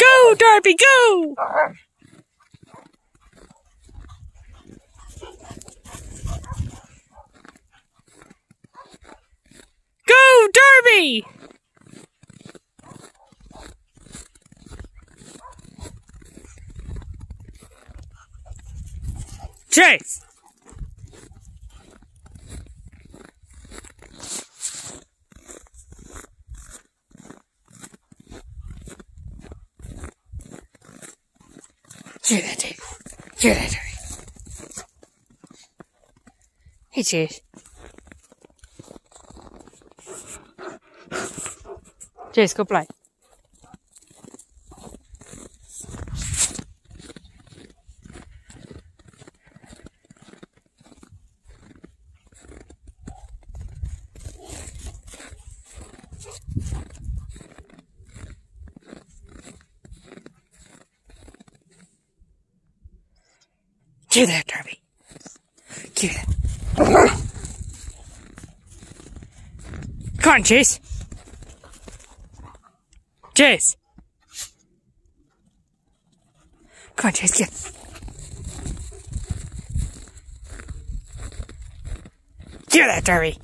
Go, Darby, go! Go, Chase! Give that to me. Give that to. Hey, Chase. Chase, go play. Give that, Darby. Give that. Come on, Chase. Chase. Come on, Chase, get. Give that, Darby.